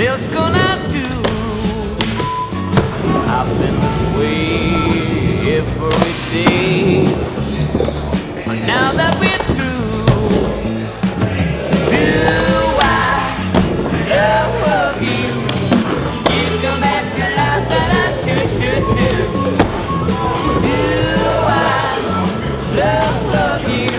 what else can I do? I've been this way every day. But now that we're through, do I love you? You come. Do I love you?